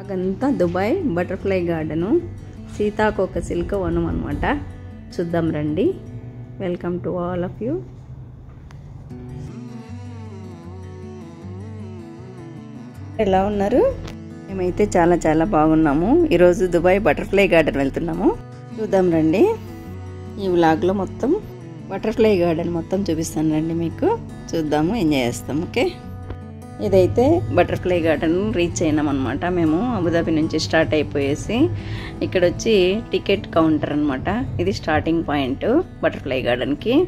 అదంతా Dubai butterfly garden. సీతాకోక సిల్క వనం అనమాట చూద్దాం రండి. Welcome to all of you. ఎలా ఉన్నారు? మేమైతే చాలా చాలా బాగున్నాము. ఈరోజు దుబాయ్ బటర్ఫ్లై గార్డెన్ వెళ్తున్నాము. చూద్దాం రండి. ఈ వ్లాగ్లో మొత్తం బటర్ఫ్లై గార్డెన్ మొత్తం చూపిస్తాను రండి మీకు. చూద్దాము ఎంజాయ్ చేస్తాం ఓకే? ఇదైతే బటర్ఫ్లై గార్డెన్ రీచ్ అయినాం అనమాట మేము అబుదాబి నుంచి స్టార్ట్ అయిపోయేసి ఇక్కడ వచ్చి టికెట్ కౌంటర్ అనమాట ఇది స్టార్టింగ్ పాయింట్ బటర్ఫ్లై గార్డెన్కి.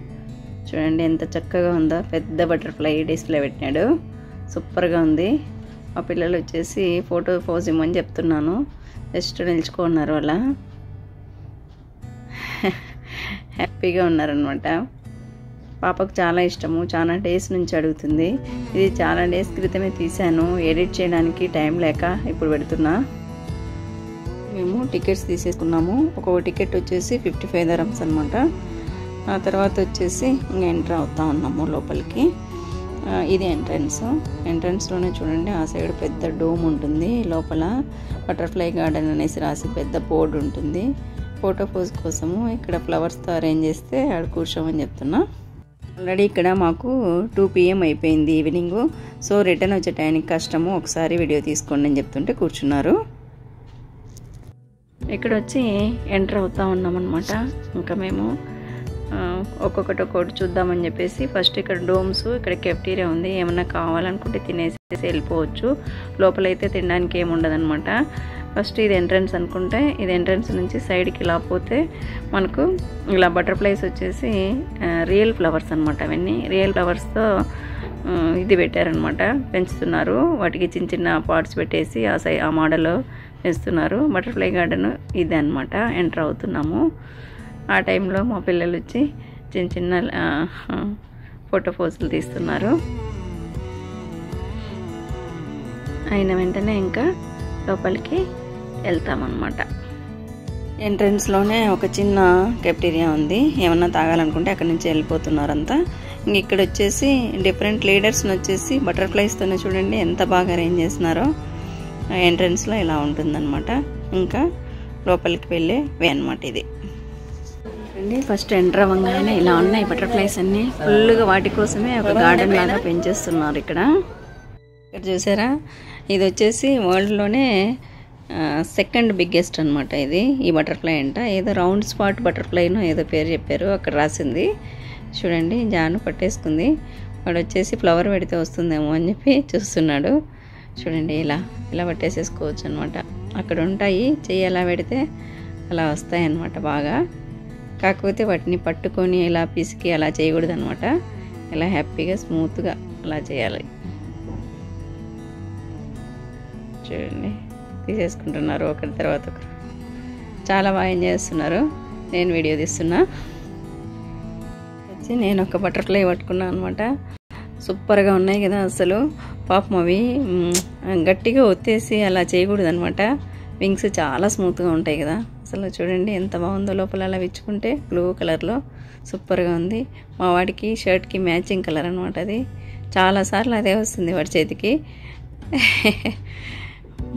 చూడండి ఎంత చక్కగా ఉందో. పెద్ద బటర్ఫ్లై డిస్ప్లే పెట్టినాడు. సూపర్గా ఉంది. మా పిల్లలు వచ్చేసి ఫోటో పోజ్ ఇమ్మని చెప్తున్నాను. జస్ట్ నిల్చుకున్నారు అలా. హ్యాపీగా ఉన్నారనమాట పాపకు చాలా ఇష్టము. చాలా డేస్ నుంచి అడుగుతుంది. ఇది చాలా డేస్ క్రితమే తీశాను. ఎడిట్ చేయడానికి టైం లేక ఇప్పుడు పెడుతున్నా. మేము టికెట్స్ తీసేసుకున్నాము. ఒక్కొక్క టికెట్ వచ్చేసి ఫిఫ్టీ ఫైవ్ దరమ్స్ అనమాట ఆ తర్వాత వచ్చేసి ఇంకా ఎంటర్ అవుతా ఉన్నాము లోపలికి. ఇది ఎంట్రన్స్. ఎంట్రన్స్లోనే చూడండి ఆ సైడ్ పెద్ద డోమ్ ఉంటుంది లోపల. బటర్ఫ్లై గార్డెన్ అనేసి రాసి పెద్ద బోర్డు ఉంటుంది. ఫోటో పోజ్ కోసము ఇక్కడ ఫ్లవర్స్తో అరేంజ్ చేస్తే ఆడ కూర్చోమని చెప్తున్నా. ఆల్రెడీ ఇక్కడ మాకు టూ పిఎం అయిపోయింది ఈవినింగ్ సో రిటర్న్ వచ్చే టైంకి కష్టము ఒకసారి వీడియో తీసుకోండి అని చెప్తుంటే కూర్చున్నారు. ఇక్కడ వచ్చి ఎంటర్ అవుతా ఉన్నామన్నమాట. ఇంకా మేము ఒక్కొక్కటి ఒక్కొక్కటి చూద్దామని చెప్పేసి ఫస్ట్ ఇక్కడ డోమ్స్ ఇక్కడ కెఫ్టీరియా ఉంది. ఏమన్నా కావాలనుకుంటే తినేసేసి వెళ్ళిపోవచ్చు. లోపలైతే తినడానికి ఏమి ఉండదన్నమాట ఫస్ట్ ఇది ఎంట్రన్స్ అనుకుంటే ఇది ఎంట్రన్స్ నుంచి సైడ్కి ఇలా పోతే మనకు ఇలా బటర్ఫ్లైస్ వచ్చేసి రియల్ ఫ్లవర్స్ అనమాట అవన్నీ. రియల్ ఫ్లవర్స్తో ఇది పెట్టారనమాట పెంచుతున్నారు. వాటికి చిన్న చిన్న పార్ట్స్ పెట్టేసి ఆ సై ఆ మోడల్లో పెంచుతున్నారు. బటర్ఫ్లై గార్డెన్ ఇది అనమాట ఎంటర్ అవుతున్నాము. ఆ టైంలో మా పిల్లలు వచ్చి చిన్న చిన్న ఫోటో పోజులు తీస్తున్నారు. అయిన వెంటనే ఇంకా లోపలికి వెళ్తామన్నమాట. ఎంట్రన్స్లోనే ఒక చిన్న కెప్టీరియా ఉంది. ఏమన్నా తాగాలనుకుంటే అక్కడి నుంచి వెళ్ళిపోతున్నారంతా. ఇంక ఇక్కడ వచ్చేసి డిఫరెంట్ లీడర్స్ని వచ్చేసి బటర్ఫ్లైస్తోనే చూడండి ఎంత బాగా అరేంజ్ చేస్తున్నారో. ఎంట్రన్స్లో ఇలా ఉంటుందన్నమాట. ఇంకా లోపలికి వెళ్ళే వే అనమాట ఇది. అండి ఫస్ట్ ఎంటర్ అవ్వగానే ఇలా ఉన్నాయి బటర్ఫ్లైస్ అన్నీ. ఫుల్గా వాటి కోసమే ఒక గార్డెన్ లాగా పెంచేస్తున్నారు ఇక్కడ. ఇక్కడ చూసారా? ఇది వచ్చేసి వరల్డ్లోనే సెకండ్ బిగ్గెస్ట్ అనమాట ఇది ఈ బటర్ఫ్లై అంట. ఏదో రౌండ్ స్పాట్ బటర్ఫ్లైనో ఏదో పేరు చెప్పారు అక్కడ రాసింది. చూడండి జాను పట్టేసుకుంది. వాడు వచ్చేసి ఫ్లవర్ పెడితే వస్తుందేమో అని చెప్పి చూస్తున్నాడు. చూడండి ఇలా ఇలా పట్టేసేసుకోవచ్చు అనమాట అక్కడ ఉంటాయి చెయ్యి ఎలా పెడితే అలా వస్తాయి అన్నమాట బాగా. కాకపోతే వాటిని పట్టుకొని ఇలా పిసికి అలా చేయకూడదు అనమాట ఇలా హ్యాపీగా స్మూత్గా అలా చేయాలి. చూడండి. తీసేసుకుంటున్నారు ఒకరి తర్వాత ఒకరు. చాలా బాగా ఎంజాయ్ చేస్తున్నారు? నేను వీడియో తీస్తున్నా. వచ్చి నేను ఒక బటర్ఫ్లై పట్టుకున్నాను అనమాట సూపర్గా ఉన్నాయి కదా అసలు. పాపం అవి గట్టిగా ఒత్తేసి అలా చేయకూడదు అనమాట వింగ్స్ చాలా స్మూత్గా ఉంటాయి కదా. అసలు చూడండి ఎంత బాగుందో లోపల అలా విచ్చుకుంటే బ్లూ కలర్లో సూపర్గా ఉంది. మా వాడికి షర్ట్కి మ్యాచింగ్ కలర్ అనమాట అది. చాలాసార్లు అదే వస్తుంది వాడి చేతికి.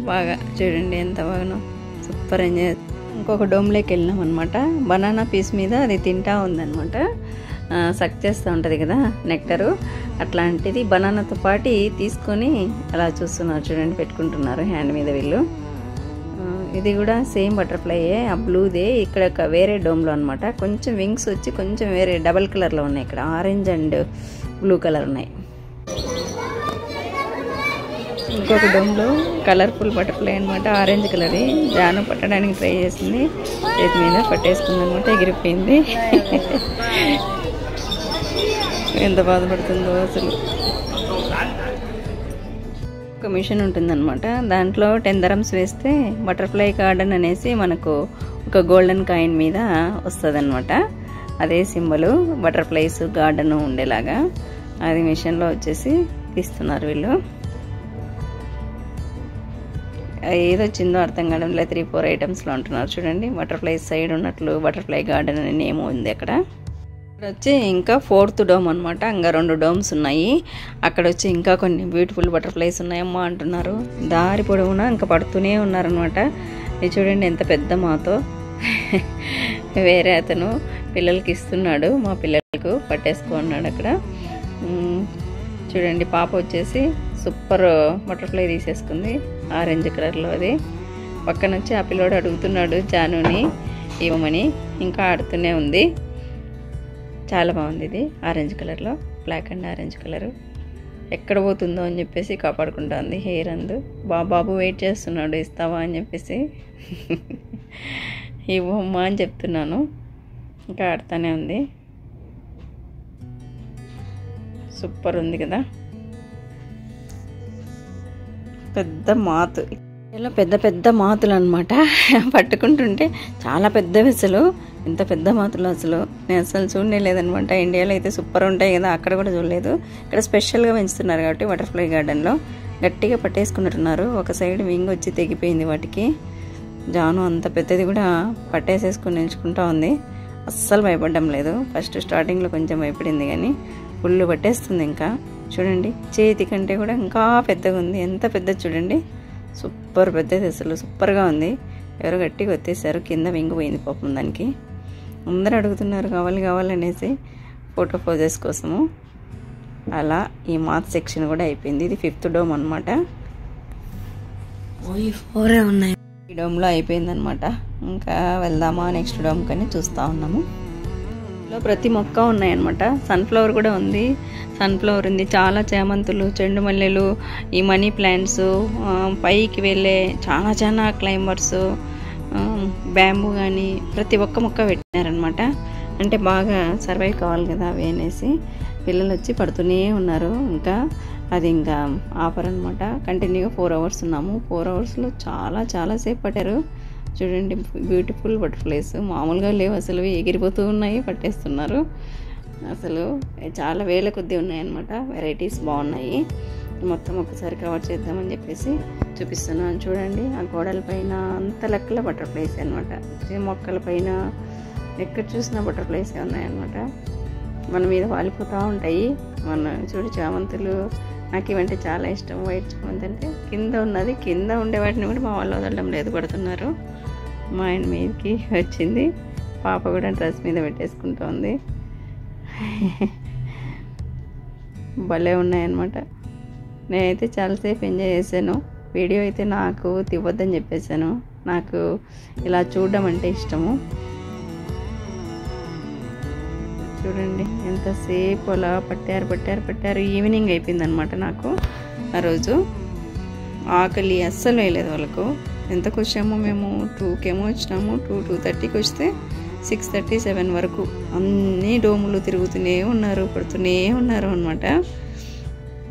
బాగా చూడండి ఎంత బాగానో సూపర్ ఎంజాయ్ ఇంకొక డోమ్లోకి వెళ్ళినాం అనమాట బనానా పీస్ మీద అది తింటా ఉందనమాట సక్ చేస్తూ ఉంటుంది కదా నెక్టరు. అట్లాంటిది బనానాతో పాటు తీసుకొని అలా చూస్తున్నారు చూడండి పెట్టుకుంటున్నారు హ్యాండ్ మీద వీళ్ళు. ఇది కూడా సేమ్ బటర్ఫ్లైయే ఆ బ్లూదే. ఇక్కడ ఒక వేరే డోమ్లో అనమాట కొంచెం వింగ్స్ వచ్చి కొంచెం వేరే డబల్ కలర్లో ఉన్నాయి ఇక్కడ. ఆరెంజ్ అండ్ బ్లూ కలర్ ఉన్నాయి. ఇంకొక డోమ్లో కలర్ఫుల్ బటర్ఫ్లై అనమాట ఆరెంజ్ కలర్. జాను పట్టడానికి ట్రై చేసింది. చేతి మీద పట్టేసుకుంది అనమాట ఎగిరిపోయింది. ఎంత బాధపడుతుందో అసలు. ఒక మిషన్ ఉంటుందన్నమాట. దాంట్లో టెన్ దరమ్స్ వేస్తే బటర్ఫ్లై గార్డెన్ అనేసి మనకు ఒక గోల్డెన్ కాయిన్ మీద వస్తుంది అదే సింబల్ బటర్ఫ్లైస్ గార్డెన్ ఉండేలాగా. అది మిషన్లో వచ్చేసి తీస్తున్నారు వీళ్ళు. ఏదొచ్చిందో అర్థం కావడం లేదు. త్రీ ఫోర్ ఐటమ్స్లో ఉంటున్నారు చూడండి. బటర్ఫ్లై సైడ్ ఉన్నట్లు బటర్ఫ్లై గార్డెన్ అనే నేమ్ ఉంది అక్కడ. ఇక్కడ వచ్చి ఇంకా ఫోర్త్ డోమ్ అనమాట ఇంకా రెండు డోమ్స్ ఉన్నాయి. అక్కడ వచ్చి ఇంకా కొన్ని బ్యూటిఫుల్ బటర్ఫ్లైస్ ఉన్నాయమ్మా అంటున్నారు. దారి పొడవునా ఇంకా పడుతూనే ఉన్నారనమాట ఇది చూడండి ఎంత పెద్ద మాతో. వేరే అతను పిల్లలకి ఇస్తున్నాడు. మా పిల్లలకు పట్టేసుకున్నాడు అక్కడ. చూడండి పాప వచ్చేసి సూపర్ బటర్ఫ్లై తీసేసుకుంది. ఆరెంజ్ కలర్లో అది. పక్కన వచ్చి ఆ పిల్లోడు అడుగుతున్నాడు జానుని ఇవ్వమని ఇంకా ఆడుతూనే ఉంది. చాలా బాగుంది ఇది ఆరెంజ్ కలర్లో. Black and orange colour. ఎక్కడ పోతుందో అని చెప్పేసి కాపాడుకుంటుంది హెయిర్ అందు. బా బాబు వెయిట్ చేస్తున్నాడు ఇస్తావా? అని చెప్పేసి. ఇవ్వమ్మా అని చెప్తున్నాను. ఇంకా ఆడుతూనే ఉంది. సూపర్ ఉంది కదా. పెద్ద మాతు. ఇలా పెద్ద పెద్ద మాతులు అనమాట పట్టుకుంటుంటే చాలా పెద్దవి అసలు ఎంత పెద్ద మాతులు అసలు. నేను అసలు చూడలేదనమాట ఇండియాలో అయితే సూపర్ ఉంటాయి కదా. అక్కడ కూడా చూడలేదు. ఇక్కడ స్పెషల్గా పెంచుతున్నారు కాబట్టి బటర్ఫ్లై గార్డెన్లో గట్టిగా పట్టేసుకున్నట్టున్నారు ఒక సైడ్ వింగ్ వచ్చి తెగిపోయింది వాటికి. జాను అంత పెద్దది కూడా పట్టేసేసుకుని ఎంచుకుంటా ఉంది. అస్సలు భయపడడం లేదు. ఫస్ట్ స్టార్టింగ్లో కొంచెం భయపడింది కానీ ఫుల్ పట్టేస్తుంది ఇంకా. చూడండి చేతి కంటే కూడా ఇంకా పెద్దగా ఉంది. ఎంత పెద్దది చూడండి. సూపర్ పెద్దది అసలు సూపర్గా ఉంది. ఎవరో గట్టిగా వచ్చేసారు కింద వింగిపోయింది పాపం దానికి. అందరూ అడుగుతున్నారు కావాలి కావాలనేసి ఫోటో పోజెస్ కోసము. అలా ఈ మాత్ సెక్షన్ కూడా అయిపోయింది. ఇది ఫిఫ్త్ డోమ్ అనమాట ఫోరే ఉన్నాయి. ఈ డోమ్లో అయిపోయిందనమాట ఇంకా వెళ్దామా నెక్స్ట్ డోమ్ కానీ చూస్తూ ఉన్నాము. లో ప్రతి మొక్క ఉన్నాయన్నమాట. సన్ఫ్లవర్ కూడా ఉంది. సన్ఫ్లవర్ ఉంది. చాలా చేమంతులు చెండు మల్లెలు ఈ మనీ ప్లాంట్స్ పైకి వెళ్ళే చాలా చాలా క్లైంబర్స్ బ్యాంబూ కానీ ప్రతి ఒక్క మొక్క పెట్టినారనమాట అంటే బాగా సర్వైవ్ కావాలి కదా అవి అనేసి పిల్లలు వచ్చి పడుతూనే ఉన్నారు. ఇంకా అది ఇంకా ఆఫర్ అనమాట కంటిన్యూగా ఫోర్ అవర్స్ ఉన్నాము. ఫోర్ అవర్స్లో చాలా చాలా సేపు పట్టారు. చూడండి బ్యూటిఫుల్ బటర్ఫ్లైస్ మామూలుగా లేవు అసలు ఎగిరిపోతూ ఉన్నాయి పట్టేస్తున్నారు. అసలు చాలా వేల కొద్దీ ఉన్నాయన్నమాట. వెరైటీస్ బాగున్నాయి. మొత్తం ఒకసారి కవర్ చేద్దామని చెప్పేసి చూపిస్తున్నాను. చూడండి ఆ గోడల పైన అంత లెక్కల బటర్ఫ్లైస్ అనమాట మొక్కల పైన ఎక్కడ చూసినా బటర్ఫ్లైస్ ఉన్నాయన్నమాట. మన మీద వాలిపోతూ ఉంటాయి. మన చూడు చామంతులు నాకు ఇవంటే చాలా ఇష్టం వైట్ చామంతి అంటే కింద ఉన్నది కింద ఉండే వాటిని కూడా మా వాళ్ళు వదలడం లేదు పడుతున్నారు మా ఆయన మీదకి వచ్చింది. పాప కూడా డ్రెస్ మీద పెట్టేసుకుంటోంది. భలే ఉన్నాయన్నమాట. నేనైతే చాలాసేపు ఎంజాయ్ చేశాను. వీడియో అయితే నాకు తివ్వద్దని చెప్పేశాను. నాకు ఇలా చూడడం అంటే ఇష్టము. చూడండి ఎంతసేపు అలా పట్టారు పట్టారు పట్టారు. ఈవినింగ్ అయిపోయింది అనమాట నాకు ఆ రోజు. ఆకలి అస్సలు వేయలేదు వాళ్ళకు. ఎంతకు వచ్చాము మేము? టూకేమో వచ్చినాము. టూ టూ థర్టీకి వస్తే సిక్స్ థర్టీ సెవెన్ వరకు అన్ని డోములు తిరుగుతూనే ఉన్నారు పడుతూనే ఉన్నారు అనమాట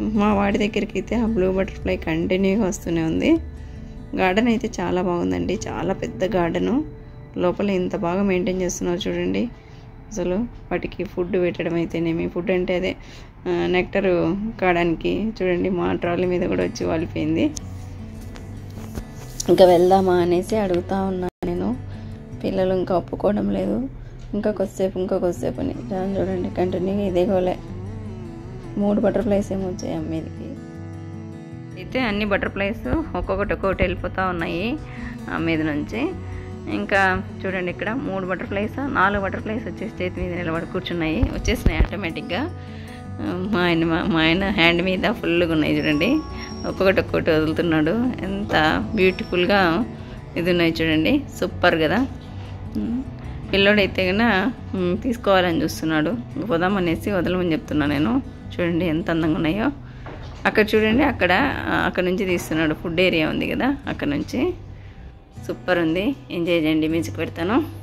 మా వాడి దగ్గరికి అయితే ఆ బ్లూ బటర్ఫ్లై కంటిన్యూగా వస్తూనే ఉంది. గార్డెన్ అయితే చాలా బాగుందండి. చాలా పెద్ద గార్డెను లోపల ఇంత బాగా మెయింటైన్ చేస్తున్నారు చూడండి. అసలు వాటికి ఫుడ్ పెట్టడం అయితేనేమి ఫుడ్ అంటే అదే నెక్టర్ కాడానికి చూడండి మా ట్రాలీ మీద కూడా వచ్చి వాలిపోయింది. ఇంకా వెళ్దామా అనేసి అడుగుతా ఉన్నాను నేను. పిల్లలు ఇంకా ఒప్పుకోవడం లేదు. ఇంకా కొద్దిసేపు ఇంకా కొద్దిసేపు అని. దాన్ని చూడండి కంటిన్యూగా ఇదే గోలే. మూడు బటర్ఫ్లైస్ ఏమో వచ్చాయి అమ్మేదికి అయితే అన్ని బటర్ఫ్లైస్ ఒక్కొక్కటి ఒక్కొక్కటి వెళ్ళిపోతూ ఉన్నాయి అమ్మేది మీద నుంచి. ఇంకా చూడండి ఇక్కడ మూడు బటర్ఫ్లైస్ నాలుగు బటర్ఫ్లైస్ వచ్చేసి చేతి మీద నిలబడి కూర్చున్నాయి. వచ్చేసినాయి ఆటోమేటిక్గా మా ఆయన మా ఆయన హ్యాండ్ మీద ఫుల్గా ఉన్నాయి చూడండి. ఒక్కొక్కటి ఒక్కొక్కటి వదులుతున్నాడు. ఎంత బ్యూటిఫుల్గా ఇది ఉన్నాయి చూడండి. సూపర్ కదా. ఉమ్, పిల్లోడైతే కన్నా తీసుకోవాలని చూస్తున్నాడు. వదామనేసి వదలమని చెప్తున్నా నేను. చూడండి ఎంత అందంగా ఉన్నాయో. అక్కడ చూడండి అక్కడ అక్కడ నుంచి తీస్తున్నాడు. ఫుడ్ ఏరియా ఉంది కదా అక్కడ నుంచి. సూపర్ ఉంది. ఎంజాయ్ చేయండి. మ్యూజిక్ పెడతాను.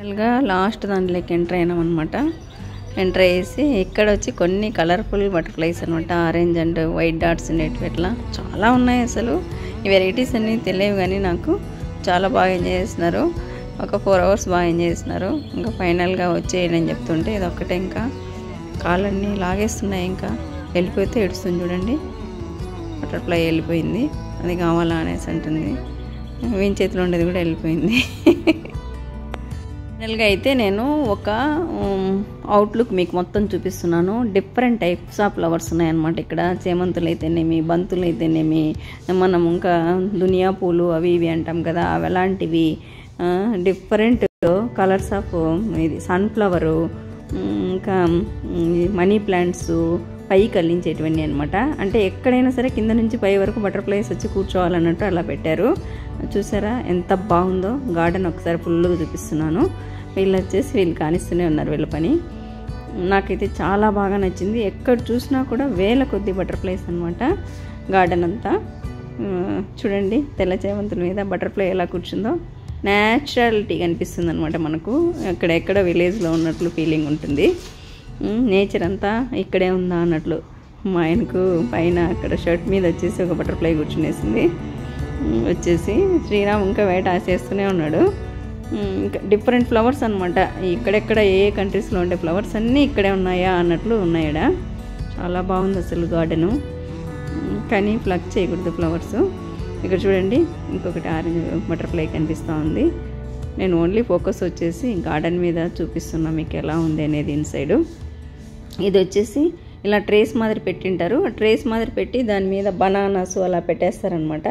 ఫైనల్గా లాస్ట్ దాంట్లోకి ఎంటర్ అయినాం అనమాట ఎంటర్ అయ్యేసి ఇక్కడ వచ్చి కొన్ని కలర్ఫుల్ బటర్ఫ్లైస్ అనమాట ఆరెంజ్ అండ్ వైట్ డాట్స్ ఉండేటివి ఇట్లా చాలా ఉన్నాయి అసలు. ఈ వెరైటీస్ అన్నీ తెలియవు కానీ నాకు చాలా బాగా ఎంజాయ్ చేస్తున్నారు. ఒక ఫోర్ అవర్స్ బాగా ఎంజాయ్ చేస్తున్నారు. ఇంకా ఫైనల్గా వచ్చేయని చెప్తుంటే ఇది ఒక్కటే ఇంకా. కాళ్ళన్నీ లాగేస్తున్నాయి ఇంకా. వెళ్ళిపోతే ఏడుస్తుంది చూడండి. బటర్ఫ్లై వెళ్ళిపోయింది. అది కావాలా అనేసి అంటుంది. వీని చేతిలో ఉండేది కూడా వెళ్ళిపోయింది. ఫైనల్గా అయితే నేను ఒక అవుట్లుక్ మీకు మొత్తం చూపిస్తున్నాను. డిఫరెంట్ టైప్స్ ఆఫ్ ఫ్లవర్స్ ఉన్నాయన్నమాట ఇక్కడ. చేమంతులు అయితేనేమి బంతులు అయితేనేమి మనం ఇంకా దునియా పూలు అవి ఇవి అంటాం కదా అవి అలాంటివి. డిఫరెంట్ కలర్స్ ఆఫ్ ఇది సన్ఫ్లవరు ఇంకా మనీ ప్లాంట్స్ పై కల్లించేటివన్నీ అనమాట అంటే ఎక్కడైనా సరే కింద నుంచి పై వరకు బటర్ఫ్లైస్ వచ్చి కూర్చోవాలన్నట్టు అలా పెట్టారు. చూసారా? ఎంత బాగుందో. గార్డెన్ ఒకసారి ఫుల్గా చూపిస్తున్నాను. వీళ్ళు వచ్చేసి వీళ్ళు కానిస్తూనే ఉన్నారు వీళ్ళ పని. నాకైతే చాలా బాగా నచ్చింది. ఎక్కడ చూసినా కూడా వేల కొద్ది బటర్ఫ్లైస్ అనమాట గార్డెన్ అంతా. చూడండి తెల్ల చేవంతుల మీద బటర్ఫ్లై ఎలా కూర్చుందో. న్యాచురాలిటీ కనిపిస్తుంది అనమాట మనకు ఎక్కడెక్కడ విలేజ్లో ఉన్నట్లు ఫీలింగ్ ఉంటుంది. నేచర్ అంతా ఇక్కడే ఉందా అన్నట్లు. మా ఆయనకు పైన అక్కడ షర్ట్ మీద వచ్చేసి ఒక బటర్ఫ్లై కూర్చునేసింది. Hmm. వచ్చేసి శ్రీరామ్ ఇంకా వేట ఆసేస్తూనే ఉన్నాడు. Hmm, ఇంకా డిఫరెంట్ ఫ్లవర్స్ అనమాట ఇక్కడెక్కడ ఏ కంట్రీస్లో ఉండే ఫ్లవర్స్ అన్నీ ఇక్కడే ఉన్నాయా అన్నట్లు ఉన్నాయడా. చాలా బాగుంది అసలు గార్డెను hmm, కానీ ఫ్లక్ చేయకూడదు ఫ్లవర్స్ ఇక్కడ చూడండి ఇంకొకటి ఆరెంజ్ బటర్ఫ్లై కనిపిస్తూ ఉంది. నేను ఓన్లీ ఫోకస్ వచ్చేసి గార్డెన్ మీద చూపిస్తున్నా మీకు ఎలా ఉంది అనేది ఇన్సైడు ఇది వచ్చేసి ఇలా ట్రేస్ మాదిరి పెట్టింటారు. ట్రేస్ మాదిరి పెట్టి దాని మీద బనానాస్ అలా పెట్టేస్తారనమాట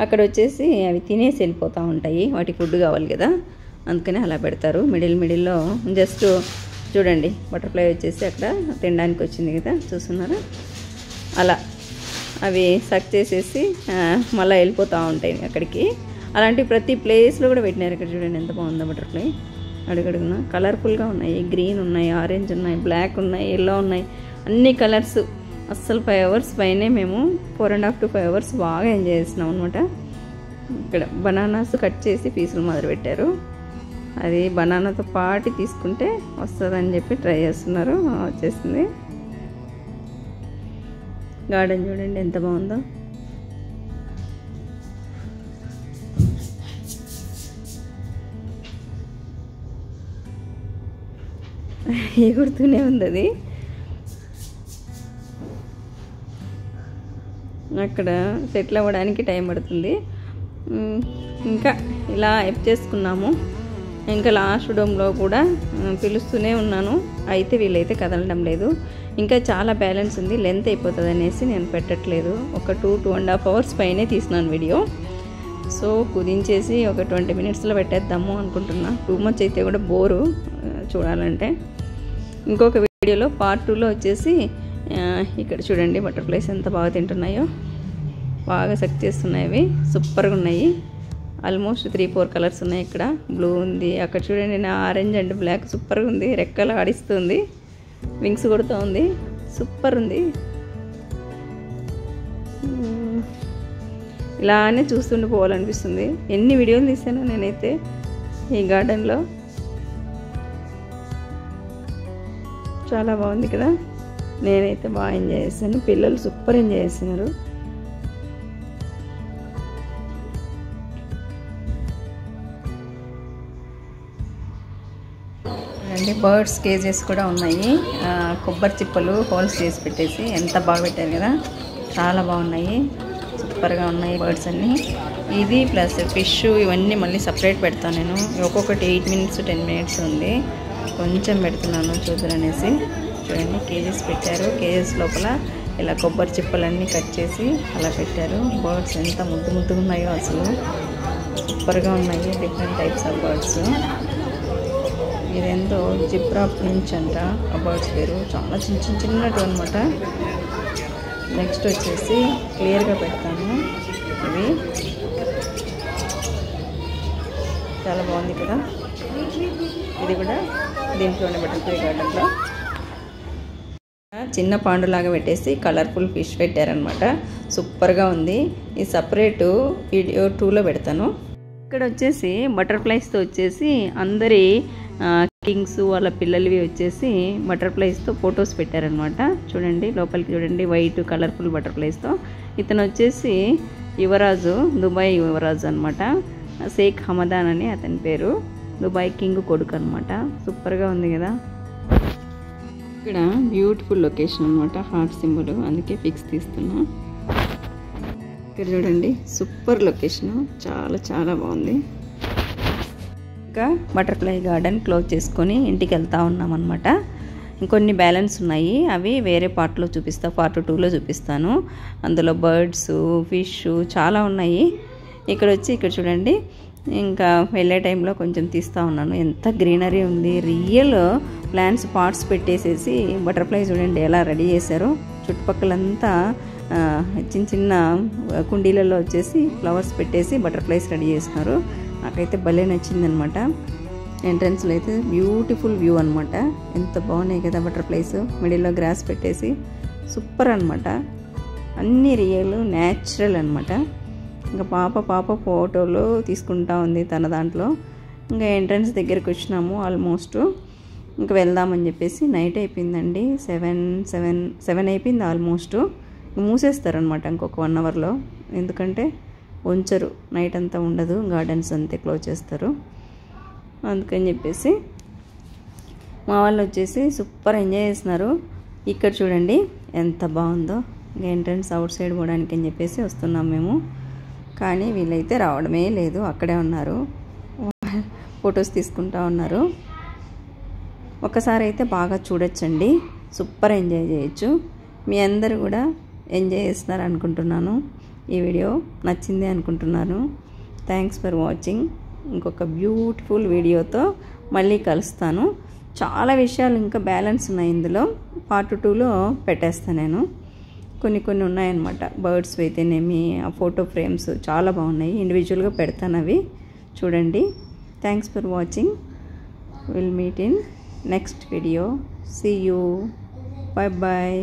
అక్కడ వచ్చేసి అవి తినేసి వెళ్ళిపోతూ ఉంటాయి. వాటికి ఫుడ్ కావాలి కదా. అందుకని అలా పెడతారు. మిడిల్ మిడిల్లో జస్ట్ చూడండి బటర్ఫ్లై వచ్చేసి అక్కడ తినడానికి వచ్చింది కదా. చూస్తున్నారా? అలా. అవి సక్ చేసేసి మళ్ళీ వెళ్ళిపోతూ ఉంటాయి అక్కడికి. అలాంటి ప్రతి ప్లేస్లో కూడా పెట్టినారు ఇక్కడ చూడండి ఎంత బాగుందో బటర్ఫ్లై. అడుగడుగున. కలర్ఫుల్గా ఉన్నాయి. గ్రీన్ ఉన్నాయి ఆరెంజ్ ఉన్నాయి బ్లాక్ ఉన్నాయి ఎల్లో ఉన్నాయి. అన్ని కలర్స్. అస్సలు ఫైవ్ అవర్స్ పైనే మేము four and half to five hours బాగా ఎంజాయ్ చేసినాం అనమాట ఇక్కడ బనానాస్ కట్ చేసి పీసులు మొదలు పెట్టారు. అది బనానాతో పాటి తీసుకుంటే వస్తుందని చెప్పి ట్రై చేస్తున్నారు. వచ్చేసింది. గార్డెన్ చూడండి ఎంత బాగుందో. ఎగురుతూనే ఉంది అది. అక్కడ సెటిల్ అవ్వడానికి టైం పడుతుంది. ఇంకా ఇలా హెల్ప్ చేసుకున్నాము. ఇంకా లాస్ట్ డోమ్లో కూడా పిలుస్తూనే ఉన్నాను. అయితే వీళ్ళైతే కదలడం లేదు. ఇంకా చాలా బ్యాలెన్స్ ఉంది. లెంత్ అయిపోతుంది అనేసి నేను పెట్టట్లేదు. ఒక two two and half hours పైనే తీసినాను వీడియో సో కుదించేసి ఒక ట్వంటీ మినిట్స్లో పెట్టేద్దాము అనుకుంటున్నా. టూ మచ్ అయితే కూడా బోరు చూడాలంటే. ఇంకొక వీడియోలో పార్ట్ టూలో వచ్చేసి ఇక్కడ చూడండి బటర్ఫ్లైస్ ఎంత బాగా తింటున్నాయో. బాగా సెట్ చేస్తున్నాయి. అవి సూపర్గా ఉన్నాయి. ఆల్మోస్ట్ త్రీ ఫోర్ కలర్స్ ఉన్నాయి ఇక్కడ. బ్లూ ఉంది. అక్కడ చూడండి నా ఆరెంజ్ అండ్ బ్లాక్ సూపర్గా ఉంది. రెక్కలు ఆడిస్తుంది. వింగ్స్ కొడుతూ ఉంది. సూపర్ ఉంది. Hmm. ఇలానే చూస్తుండి పోవాలనిపిస్తుంది. ఎన్ని వీడియోలు తీసాను నేనైతే ఈ గార్డెన్లో చాలా బాగుంది కదా. నేనైతే బాగా ఎంజాయ్ చేశాను. పిల్లలు సూపర్ ఎంజాయ్ చేస్తున్నారు. చూడండి బర్డ్స్ కేజెస్ కూడా ఉన్నాయి. కొబ్బరి చిప్పలు హోల్స్ చేసి పెట్టేసి ఎంత బాగా పెట్టారు కదా చాలా బాగున్నాయి. సూపర్గా ఉన్నాయి బర్డ్స్ అన్నీ. ఇది ప్లస్ ఫిష్ ఇవన్నీ మళ్ళీ సపరేట్ పెడతాను నేను. ఒక్కొక్కటి ఎయిట్ మినిట్స్ టెన్ మినిట్స్ ఉంది. కొంచెం పెడుతున్నాను చూద్దరనేసి చూడండి కేజెస్ పెట్టారు. కేజెస్ లోపల ఇలా కొబ్బరి చిప్పలన్నీ కట్ చేసి అలా పెట్టారు. బర్డ్స్ ఎంత ముద్దు ముద్దుగా ఉన్నాయో అసలు. సూపర్గా ఉన్నాయి డిఫరెంట్ టైప్స్ ఆఫ్ బర్డ్స్. ఇదేందో జిప్రా నుంచి అంట ఆ బర్డ్స్ పేరు. చాలా చిన్న చిన్న చిన్నట్టు అనమాట నెక్స్ట్ వచ్చేసి క్లియర్గా పెడతాను. ఇవి. చాలా బాగుంది కదా. ఇది కూడా దీంట్లోనే బటర్ఫ్లై గార్డెన్లో చిన్న పాండులాగా పెట్టేసి కలర్ఫుల్ ఫిష్ పెట్టారనమాట సూపర్గా ఉంది. ఈ సపరేటు వీడియో టూలో పెడతాను. ఇక్కడ వచ్చేసి బటర్ఫ్లైస్తో వచ్చేసి అందరి కింగ్స్ వాళ్ళ పిల్లలవి వచ్చేసి బటర్ఫ్లైస్తో ఫొటోస్ పెట్టారనమాట. చూడండి లోపలికి చూడండి వైట్ కలర్ఫుల్ బటర్ఫ్లైస్తో. ఇతను వచ్చేసి యువరాజు దుబాయ్ యువరాజు అనమాట. షేక్ హమదాన్ అని అతని పేరు. దుబాయ్ కింగ్ కొడుకు అనమాట. సూపర్గా ఉంది కదా. ఇక్కడ బ్యూటిఫుల్ లొకేషన్ అనమాట హార్ట్ సింబల్. అందుకే ఫిక్స్ తీస్తున్నా. ఇక్కడ చూడండి సూపర్ లొకేషన్ చాలా చాలా బాగుంది. ఇంకా బటర్ఫ్లై గార్డెన్ క్లోజ్ చేసుకొని ఇంటికి వెళ్తూ ఉన్నాం అనమాట ఇంకొన్ని బ్యాలెన్స్ ఉన్నాయి. అవి వేరే పార్ట్లో చూపిస్తా పార్ట్ టూలో చూపిస్తాను. అందులో బర్డ్స్ ఫిష్ చాలా ఉన్నాయి. ఇక్కడ వచ్చి ఇక్కడ చూడండి ఇంకా వెళ్ళే టైంలో కొంచెం తీస్తూ ఉన్నాను. ఎంత గ్రీనరీ ఉంది. రియల్ ప్లాంట్స్ పార్ట్స్ పెట్టేసేసి బటర్ఫ్లై చూడండి ఎలా రెడీ చేశారో. చుట్టుపక్కలంతా చిన్న చిన్న కుండీలలో వచ్చేసి ఫ్లవర్స్ పెట్టేసి బటర్ఫ్లైస్ రెడీ చేస్తున్నారు నాకైతే భలే నచ్చిందనమాట. ఎంట్రన్స్లో అయితే బ్యూటిఫుల్ వ్యూ అనమాట. ఎంత బాగున్నాయి కదా బటర్ఫ్లైస్. మిడిల్లో గ్రాస్ పెట్టేసి సూపర్ అనమాట. అన్ని రియల్ న్యాచురల్ అనమాట. ఇంకా పాప పాప ఫోటోలు తీసుకుంటా ఉంది తన దాంట్లో. ఇంకా ఎంట్రన్స్ దగ్గరికి వచ్చినాము ఆల్మోస్ట్. ఇంకా వెళ్దామని చెప్పేసి నైట్ అయిపోయిందండి. సెవెన్ సెవెన్ సెవెన్ అయిపోయింది ఆల్మోస్ట్. మూసేస్తారనమాట ఇంకొక వన్ అవర్లో. ఎందుకంటే ఉంచరు. నైట్ అంతా ఉండదు. గార్డెన్స్ అంతే క్లోజ్ చేస్తారు. అందుకని చెప్పేసి మా వాళ్ళు వచ్చేసి సూపర్ ఎంజాయ్ చేస్తున్నారు. ఇక్కడ చూడండి ఎంత బాగుందో. ఎంట్రన్స్ అవుట్ సైడ్ పోవడానికి అని చెప్పేసి వస్తున్నాం మేము. కానీ వీళ్ళైతే రావడమే లేదు. అక్కడే ఉన్నారు. ఫొటోస్ తీసుకుంటా ఉన్నారు. ఒకసారి అయితే బాగా చూడొచ్చండి. సూపర్ ఎంజాయ్ చేయొచ్చు. మీ అందరు కూడా ఎంజాయ్ చేస్తున్నారు అనుకుంటున్నాను. ఈ వీడియో నచ్చింది అనుకుంటున్నాను. థ్యాంక్స్ ఫర్ వాచింగ్ ఇంకొక బ్యూటిఫుల్ వీడియోతో మళ్ళీ కలుస్తాను. చాలా విషయాలు ఇంకా బ్యాలెన్స్ ఉన్నాయి ఇందులో. పార్ట్ టూలో పెట్టేస్తాను నేను. కొన్ని కొన్ని ఉన్నాయన్నమాట. బర్డ్స్ అయితేనేమి ఆ ఫోటో ఫ్రేమ్స్ చాలా బాగున్నాయి. ఇండివిజువల్గా పెడతాను అవి. చూడండి. Thanks for watching will meet in next video see you bye bye